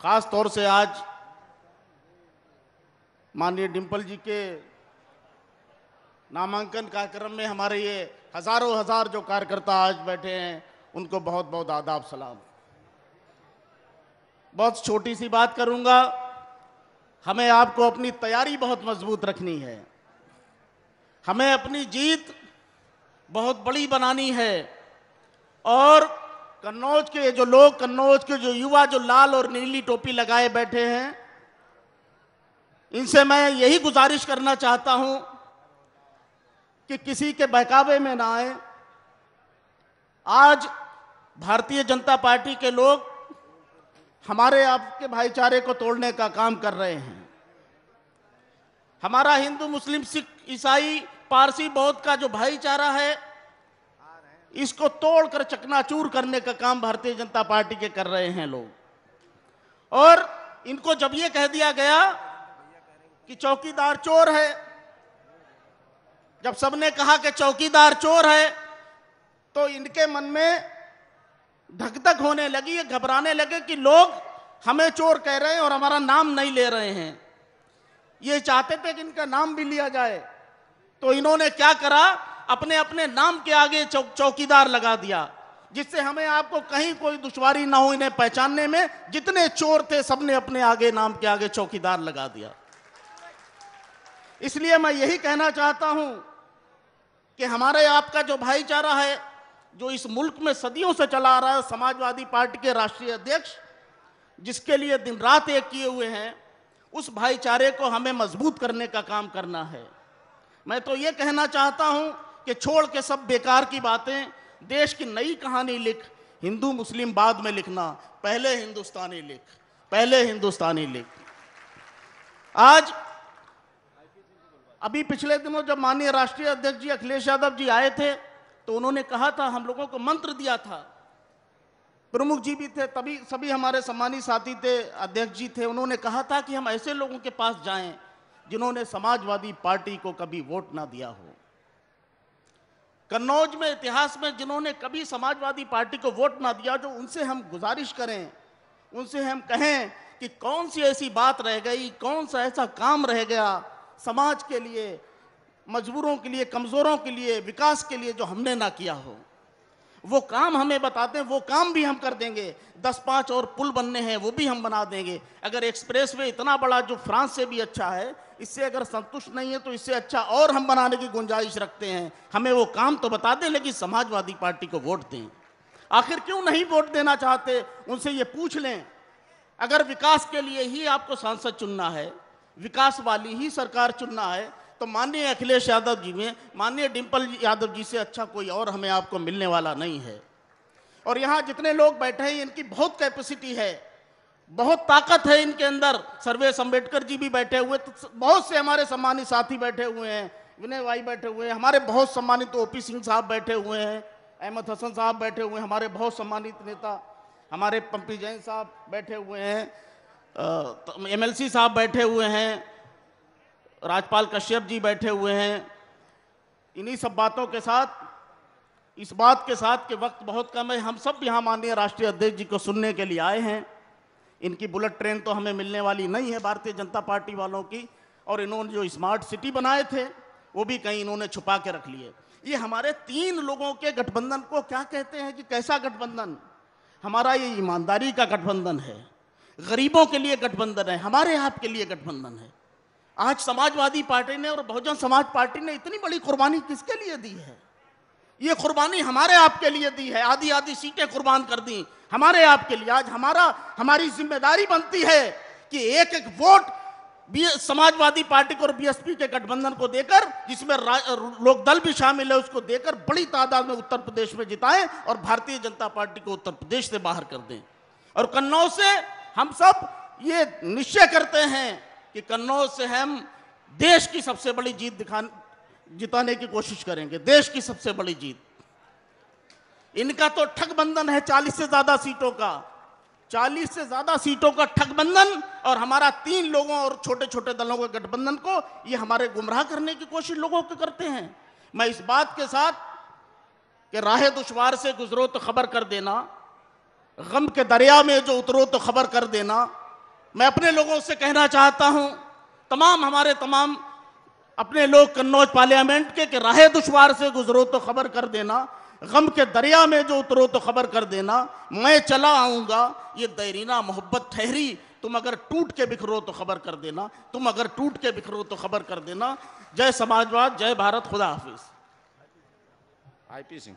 खास तौर से आज माननीय डिम्पल जी के नामांकन कार्यक्रम में हमारे ये हज़ारों हज़ार जो कार्यकर्ता आज बैठे हैं, उनको बहुत बहुत आदाब सलाम। बहुत छोटी सी बात करूँगा, हमें आपको अपनी तैयारी बहुत मज़बूत रखनी है। हमें अपनी जीत बहुत बड़ी बनानी है और कन्नौज के जो लोग, कन्नौज के जो युवा, जो लाल और नीली टोपी लगाए बैठे हैं, इनसे मैं यही गुजारिश करना चाहता हूँ कि किसी के बहकावे में ना आए। आज भारतीय जनता पार्टी के लोग हमारे आपके भाईचारे को तोड़ने का काम कर रहे हैं। हमारा हिंदू मुस्लिम सिख ईसाई पारसी बौद्ध का जो भाईचारा है इसको तोड़कर चकनाचूर करने का काम भारतीय जनता पार्टी के कर रहे हैं लोग। और इनको जब ये कह दिया गया कि चौकीदार चोर है, जब सबने कहा कि चौकीदार चोर है तो इनके मन में धक धक होने लगी घबराने लगे कि लोग हमें चोर कह रहे हैं और हमारा नाम नहीं ले रहे हैं। ये चाहते थे कि इनका नाम भी लिया जाए। तो इन्होंने क्या करा? अपने अपने नाम के आगे चौ, चौकीदार लगा दिया जिससे हमें आपको कहीं कोई दुश्वारी ना हो इन्हें पहचानने में। जितने चोर थे सबने अपने आगे नाम के आगे चौकीदार लगा दिया। इसलिए मैं यही कहना चाहता हूँ कि हमारे आपका जो भाईचारा है जो इस मुल्क में सदियों से चला आ रहा है समाजवादी पार्टी के राष्ट्रीय अध्यक्ष जिसके लिए दिन रात एक किए हुए हैं उस भाईचारे को हमें मज़बूत करने का काम करना है। मैं तो ये कहना चाहता हूँ कि छोड़ के सब बेकार की बातें, देश की नई कहानी लिख, हिंदू मुस्लिम बाद में लिखना, पहले हिंदुस्तानी लिख, पहले हिंदुस्तानी लिख। आज, अभी पिछले दिनों जब माननीय राष्ट्रीय अध्यक्ष जी अखिलेश यादव जी आए थे तो उन्होंने कहा था, हम लोगों को मंत्र दिया था। प्रमुख जी भी थे, तभी सभी हमारे सम्मानित साथी थे, अध्यक्ष जी थे, उन्होंने कहा था कि हम ऐसे लोगों के पास जाएँ, जिन्होंने समाजवादी पार्टी को कभी वोट ना दिया हो। कन्नौज में इतिहास में जिन्होंने कभी समाजवादी पार्टी को वोट ना दिया, जो उनसे हम गुजारिश करें, उनसे हम कहें कि कौन सी ऐसी बात रह गई, कौन सा ऐसा काम रह गया समाज के लिए, मजबूरों के लिए, कमजोरों के लिए, विकास के लिए जो हमने ना किया हो। वो काम हमें बताते हैं, वो काम भी हम कर देंगे। दस पाँच और पुल बनने हैं, वो भी हम बना देंगे। अगर एक्सप्रेस वे इतना बड़ा, जो फ्रांस से भी अच्छा है, इससे अगर संतुष्ट नहीं है तो इससे अच्छा और हम बनाने की गुंजाइश रखते हैं। हमें वो काम तो बता दें लेकिन समाजवादी पार्टी को वोट दें। आखिर क्यों नहीं वोट देना चाहते? उनसे ये पूछ लें। अगर विकास के लिए ही आपको सांसद चुनना है, विकास वाली ही सरकार चुनना है तो माननीय अखिलेश यादव जी में, माननीय डिम्पल यादव जी से अच्छा कोई और हमें आपको मिलने वाला नहीं है। और यहाँ जितने लोग बैठे हैं, इनकी बहुत कैपेसिटी है, बहुत ताकत है इनके अंदर। सर्वेश अंबेडकर जी भी बैठे हुए तो बहुत से हमारे सम्मानित साथी बैठे हुए हैं, विनय भाई बैठे हुए हैं, हमारे बहुत सम्मानित ओपी सिंह साहब बैठे हुए हैं, अहमद हसन साहब बैठे हुए हैं, हमारे बहुत सम्मानित नेता, हमारे पंपी जैन साहब बैठे हुए हैं एम एमएलसी साहब बैठे हुए हैं राजपाल कश्यप जी बैठे हुए हैं। इन्हीं सब बातों के साथ, इस बात के साथ कि वक्त बहुत कम है, हम सब यहाँ माननीय राष्ट्रीय अध्यक्ष जी को सुनने के लिए आए हैं। इनकी बुलेट ट्रेन तो हमें मिलने वाली नहीं है भारतीय जनता पार्टी वालों की, और इन्होंने जो स्मार्ट सिटी बनाए थे, वो भी कहीं इन्होंने छुपा के रख लिए। ये हमारे तीन लोगों के गठबंधन को क्या कहते हैं कि कैसा गठबंधन? हमारा ये ईमानदारी का गठबंधन है। गरीबों के लिए गठबंधन है, हमारे आपके लिए गठबंधन है। आज समाजवादी पार्टी ने और बहुजन समाज पार्टी ने इतनी बड़ी कुर्बानी किसके लिए दी है? ये कुर्बानी हमारे आपके लिए दी है। आधी आधी सीटें कुर्बान कर दी। हमारे आपके लिए। आज हमारा, हमारी ज़िम्मेदारी बनती है कि एक एक वोट समाजवादी पार्टी को और बीएसपी के गठबंधन को देकर, जिसमें लोक दल भी शामिल है, उसको देकर बड़ी तादाद में उत्तर प्रदेश में जिताएँ और भारतीय जनता पार्टी को उत्तर प्रदेश से बाहर कर दें। और कन्नौज से हम सब ये निश्चय करते हैं कि कन्नौज से हम देश की सबसे बड़ी जीत दिखा, जिताने की कोशिश करेंगे। देश की सबसे बड़ी जीत। इनका तो ठगबंधन है चालीस से ज़्यादा सीटों का। चालीस से ज़्यादा सीटों का ठगबंधन और हमारा तीन लोगों और छोटे छोटे दलों के गठबंधन को ये हमारे गुमराह करने की कोशिश लोगों को करते हैं। मैं इस बात के साथ कि राह दुश्वार से गुजरो तो खबर कर देना, गम के दरिया में जो उतरो तो खबर कर देना मैं अपने लोगों से कहना चाहता हूँ, तमाम हमारे तमाम अपने लोग कन्नौज पार्लियामेंट के, कि राह दुश्वार से गुजरो तो खबर कर देना, गम के दरिया में जो उतरो तो खबर कर देना, मैं चला आऊँगा, ये दैरीना मोहब्बत ठहरी, तुम अगर टूट के बिखरो तो खबर कर देना, तुम अगर टूट के बिखरो तो खबर कर देना। जय समाजवाद, जय भारत, खुदा हाफिज। I P Singh.